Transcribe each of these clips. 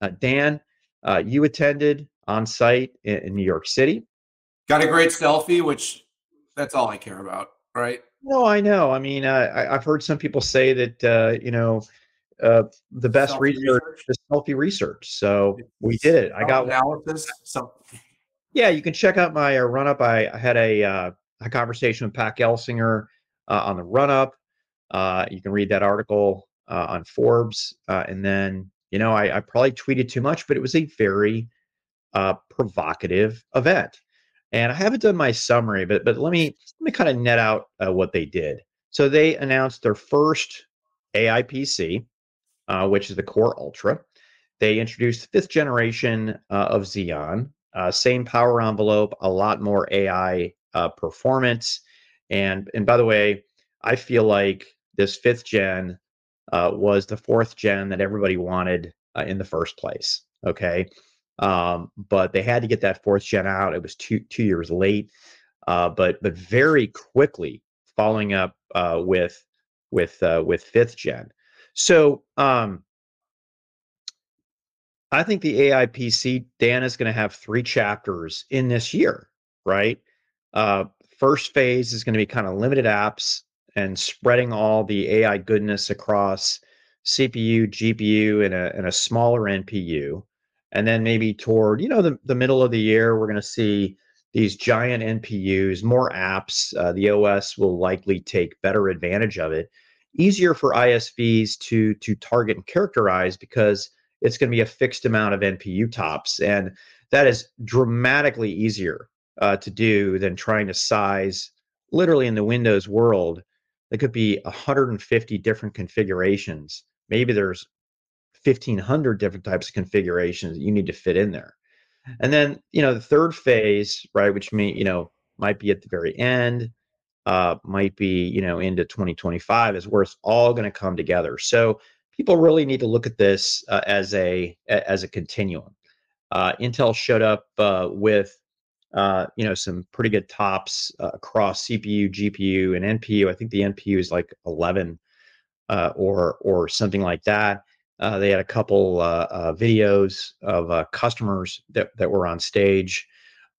Uh, Dan, uh, you attended on site in, in New York City. Got a great selfie, which that's all I care about, right? No, I know. I mean, uh, I, have heard some people say that uh, you know uh, the best selfie research, research is selfie research. So we did it. I got analysis. So yeah, you can check out my uh, run up. I, I had a uh, a conversation with Pat Gelsinger uh, on the run up. you can read that article on Forbes, and then you know I, I, probably tweeted too much, but it was a very uh, provocative event. And I haven't done my summary, but but let me let me kind of net out uh, what they did. So they announced their first AI PC, uh, which is the Core Ultra. They introduced fifth generation uh, of Xeon, uh, same power envelope, a lot more AI uh, performance, and and by the way, I feel like this fifth gen uh, was the fourth gen that everybody wanted in the first place. Okay, um, but they had to get that fourth gen out. It was two two years late, uh, but but very quickly following up uh, with with uh, with fifth gen. So um, I think the AIPC Dan is going to have three chapters in this year, right? Uh, first phase is going to be kind of limited apps and spreading all the AI goodness across CPU, GPU, and a, and a smaller NPU and then maybe toward you know the, the middle of the year we're going to see these giant npus more apps uh, the os will likely take better advantage of it. Easier for isvs to to target and characterize because it's going to be a fixed amount of npu tops and that is dramatically easier uh, to do than trying to size literally in the windows world there could be 150 different configurations maybe there's 1500 different types of configurations that you need to fit in there. And then, you know, the third phase, right, which may, you know, might be at the very end, uh, might be, you know, into 2025 is where it's all going to come together. So people really need to look at this uh, as a as a continuum. Uh, Intel showed up uh, with, uh, you know, some pretty good tops uh, across CPU, GPU, and NPU. I think the NPU is like 11 or or something like that. Uh, they had a couple uh, uh, videos of uh, customers that, that were on stage.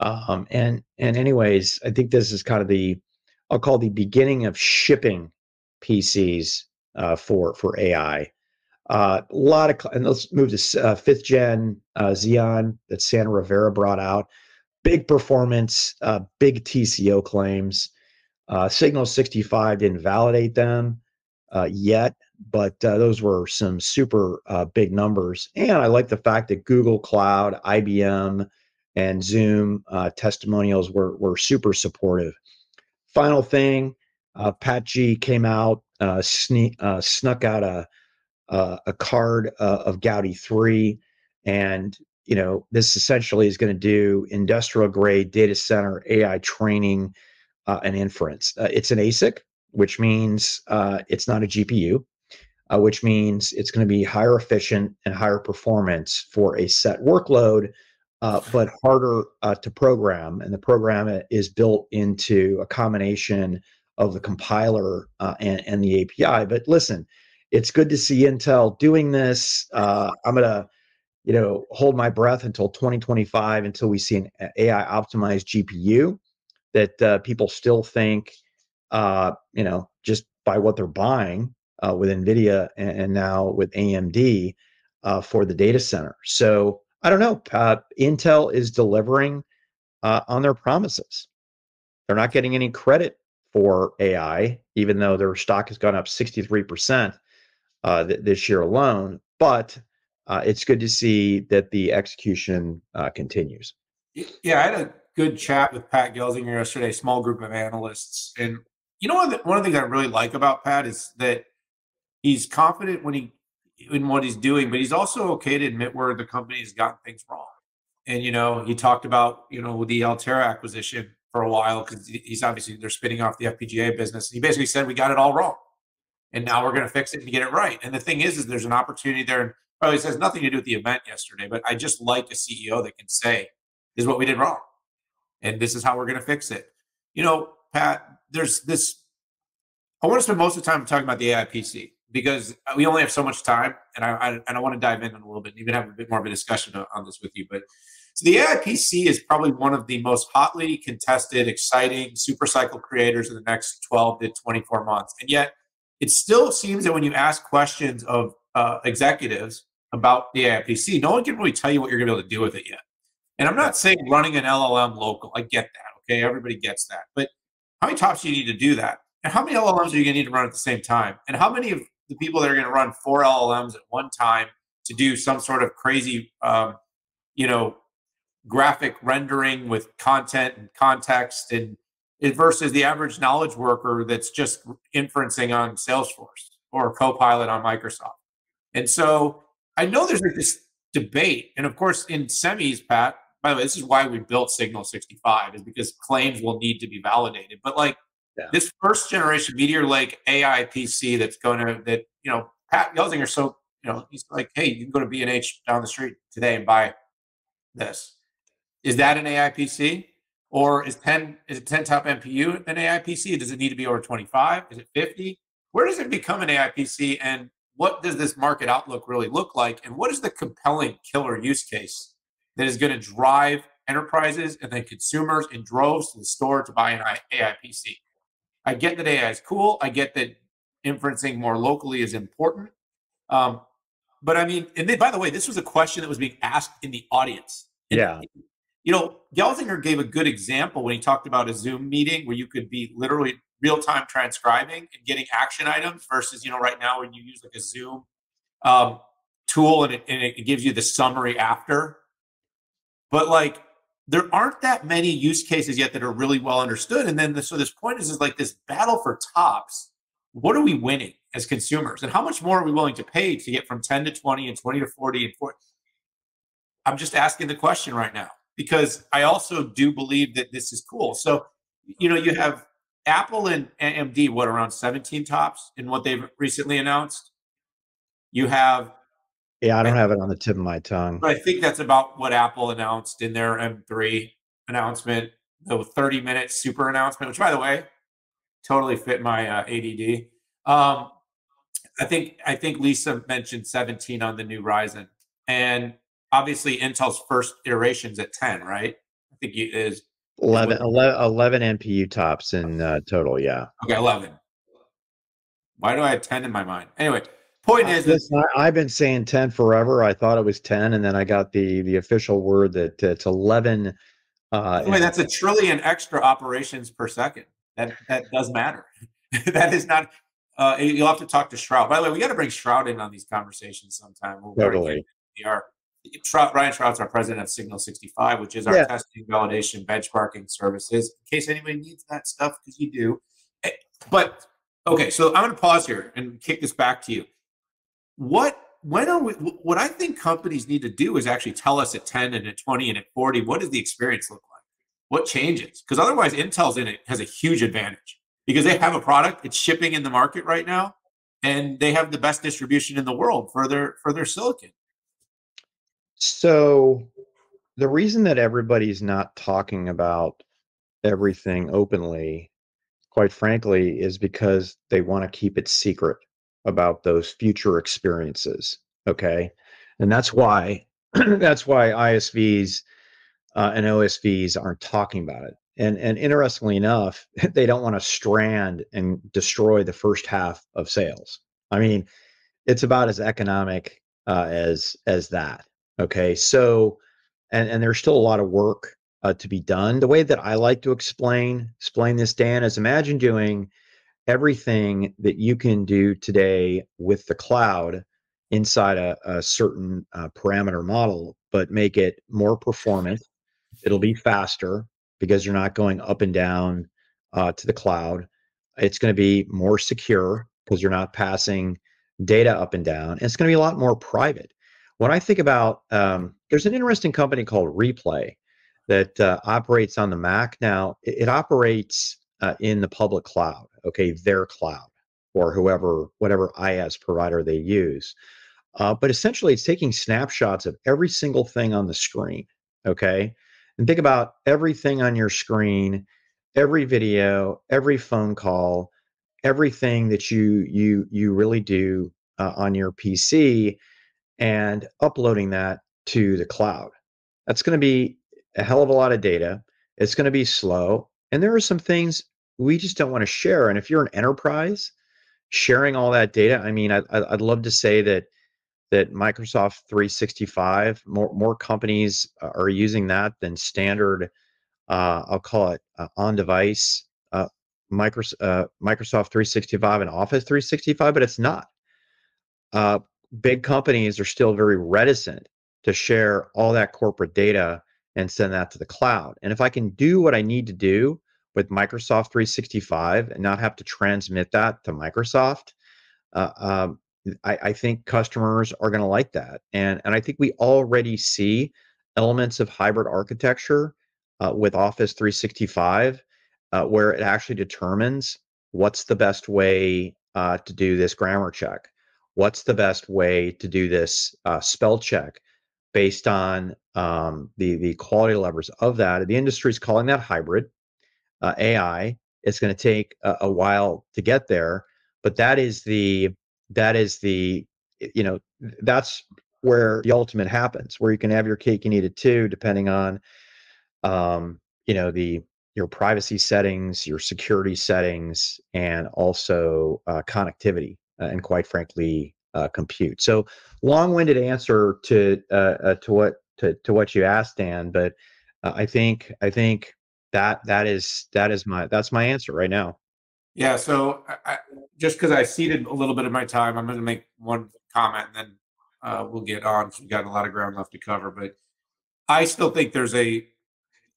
Um, and and anyways, I think this is kind of the I'll call the beginning of shipping PCs uh, for for AI. Uh, a lot of and let's move to fifth gen Xeon that Sandra Rivera brought out. Big performance, big TCO claims. Signal 65 didn't validate them yet but uh, those were some super uh, big numbers. And I like the fact that Google Cloud, IBM, and Zoom uh, testimonials were were super supportive. Final thing, uh, Pat G came out, uh, sneak, uh, snuck out a a card of Gaudi three, and you know this essentially is going to do industrial grade data center AI training and inference. it's an ASIC, which means it's not a GPU uh, which means it's going to be higher efficient and higher performance for a set workload, uh, but harder uh, to program. And the program is built into a combination of the compiler uh, and, and, the API. But listen, it's good to see Intel doing this. Uh, I'm going to you know, hold my breath until 2025 until we see an AI optimized GPU that uh, people still think, you know, just by what they're buying, uh, with NVIDIA and, and, now with AMD uh, for the data center. So I don't know. Uh, Intel is delivering uh, on their promises. They're not getting any credit for AI, even though their stock has gone up 63% uh, th- this year alone. But uh, it's good to see that the execution continues. Yeah, I had a good chat with Pat Gelsinger yesterday, small group of analysts. And you know, one of the, one of the things I really like about Pat is that he's confident when he in what he's doing, but he's also okay to admit where the company has gotten things wrong. And you know, he talked about you know the Altera acquisition for a while because he's obviously they're spinning off the FPGA business. He basically said we got it all wrong, and now we're going to fix it and get it right. And the thing is, is there's an opportunity there. Probably has nothing to do with the event yesterday, but I just like a CEO that can say, "This is what we did wrong, and this is how we're going to fix it." You know, Pat, there's this. I want to spend most of the time talking about the AIPC because we only have so much time, and I, I and I want to dive in a little bit and even have a bit more of a discussion on this with you. But so the AIPC is probably one of the most hotly contested, exciting super cycle creators in the next 12 to 24 months, and yet it still seems that when you ask questions of uh, executives about the AIPC, no one can really tell you what you're going to be able to do with it yet. And I'm not saying running an LLM local. I get that. Okay, everybody gets that. But how many tops do you need to do that? And how many LLMs are you going to need to run at the same time? And how many of the people that are going to run four LLMs at one time to do some sort of crazy, um, you know, graphic rendering with content and context and versus the average knowledge worker that's just inferencing on Salesforce or Copilot on Microsoft. And so I know there's this debate, and of course in semis, Pat. By the way, this is why we built Signal 65 is because claims will need to be validated. But like yeah. this first generation Meteor Lake AI PC that's going to that you know Pat Gelsinger so you know he's like, hey, you can go to B and H down the street today and buy this. Is that an AI PC? Or is 10 is it 10 top NPU an AI PC? Does it need to be over 25? Is it 50? Where does it become an AI PC? And what does this market outlook really look like? And what is the compelling killer use case that is going to drive enterprises and then consumers in droves to the store to buy an AI PC? I get that AI is cool. I get that inferencing more locally is important. Um, but I mean, and then, by the way, this was a question that was being asked in the audience. And, yeah. You know, Gelsinger gave a good example when he talked about a Zoom meeting where you could be literally real time transcribing and getting action items versus you know right now when you use like a Zoom um, tool and it, and it gives you the summary after. But like there aren't that many use cases yet that are really well understood. And then the, so this point is is like this battle for tops. What are we winning as consumers, and how much more are we willing to pay to get from 10 to 20 and 20 to 40 and 40? I'm just asking the question right now because I also do believe that this is cool. So, you know, you have Apple and AMD, what around 17 tops in what they've recently announced. You have yeah, I don't have it on the tip of my tongue. But I think that's about what Apple announced in their M3 announcement, the 30 minute super announcement, which by the way, totally fit my uh, ADD. Um, I think I think Lisa mentioned 17 on the new Ryzen, and obviously Intel's first iterations at 10, right? I think it is 11, 11, 11 NPU tops in uh, total. Yeah. Okay, 11. Why do I have 10 in my mind? Anyway, point is, Listen, I, have been saying 10 forever. I thought it was 10, and then I got the the official word that it's 11. Uh, anyway, that's a trillion extra operations per second. That that does matter. that is not. Uh, you'll have to talk to Shrout. By the way, we got to bring Shrout in on these conversations sometime. We'll totally. Shrout, Ryan Shrout's our president of Signal 65, which is our yeah. testing, validation, benchmarking services. In case anybody needs that stuff, because you do. Eh, but okay, so I'm going to pause here and kick this back to you. What when are we? What I think companies need to do is actually tell us at 10 and at 20 and at 40 what does the experience look like? What changes? Because otherwise, Intel's in it has a huge advantage because they have a product, it's shipping in the market right now, and they have the best distribution in the world for their for their silicon. So the reason that everybody's not talking about everything openly, quite frankly, is because they want to keep it secret about those future experiences. Okay. And that's why that's why ISVs uh, and OSVs aren't talking about it. And and interestingly enough, they don't want to strand and destroy the first half of sales. I mean, it's about as economic uh, as as that. Okay, so and and there's still a lot of work uh, to be done. The way that I like to explain explain this, Dan, is imagine doing everything that you can do today with the cloud inside a, a certain uh, parameter model, but make it more performant. It'll be faster because you're not going up and down uh, to the cloud. It's going to be more secure because you're not passing data up and down. And it's going to be a lot more private when I think about, um, there's an interesting company called Replay that uh, operates on the Mac. Now, it, it operates uh, in the public cloud, okay, their cloud or whoever, whatever IaaS provider they use. Uh, but essentially, it's taking snapshots of every single thing on the screen, okay? And think about everything on your screen, every video, every phone call, everything that you you you really do uh, on your PC and uploading that to the cloud. That's going to be a hell of a lot of data. It's going to be slow, and there are some things we just don't want to share. And if you're an enterprise, sharing all that data, I mean, I, I'd love to say that that Microsoft 365 more more companies are using that than standard. Uh, I'll call it uh, on device uh, Microsoft, uh, Microsoft 365 and Office 365, but it's not. Big companies are still very reticent to share all that corporate data and send that to the cloud. And if I can do what I need to do with Microsoft 365 and not have to transmit that to Microsoft, uh, um, I, I, think customers are going to like that. And, and I think we already see elements of hybrid architecture uh, with Office 365 uh, where it actually determines what's the best way uh, to do this grammar check. What's the best way to do this uh, spell check based on um, the, the quality levers of that? The industry is calling that hybrid uh, AI. It's going to take a, a while to get there, but that is the that is the you know that's where the ultimate happens where you can have your cake and eat it too depending on um you know the your privacy settings, your security settings, and also uh, connectivity, and quite frankly, uh, compute. So, long-winded answer to uh, uh, to what to, to what you asked, Dan. But uh, I think I think that that is that is my that's my answer right now. Yeah. So, I, just because I ceded a little bit of my time, I'm going to make one comment, and then we'll get on. We've got a lot of ground left to cover, but I still think there's a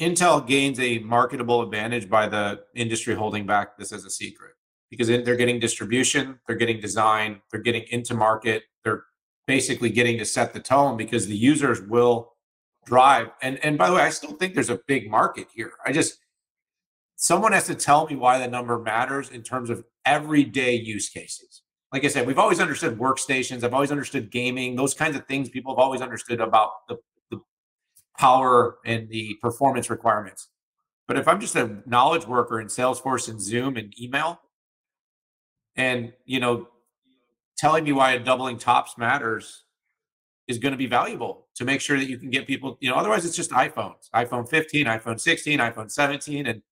Intel gains a marketable advantage by the industry holding back this as a secret because they're getting distribution, they're getting design, they're getting into market, they're basically getting to set the tone because the users will drive. And and by the way, I still think there's a big market here. I just someone has to tell me why the number matters in terms of everyday use cases. Like I said, we've always understood workstations. I've always understood gaming. Those kinds of things people have always understood about the the power and the performance requirements. But if I'm just a knowledge worker in Salesforce and Zoom and email, and you know, telling me why a doubling tops matters is going to be valuable to make sure that you can get people, you know, otherwise it's just iPhones, iPhone 15, iPhone 16, iPhone 17, and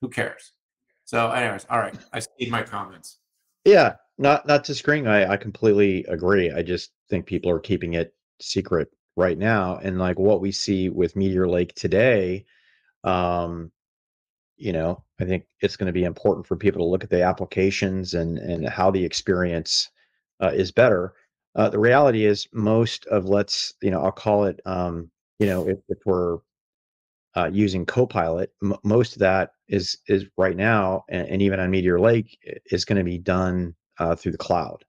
who cares? So, anyways, all right. I see my comments. Yeah, not not disagreeing. I, I completely agree. I just think people are keeping it secret right now and like what we see with meteor lake today um you know i think it's going to be important for people to look at the applications and and how the experience uh, is better. Uh, the reality is most of let's you know i'll call it um you know if, if we're uh, using copilot m- most of that is is right now and, and even on meteor lake is going to be done uh, through the cloud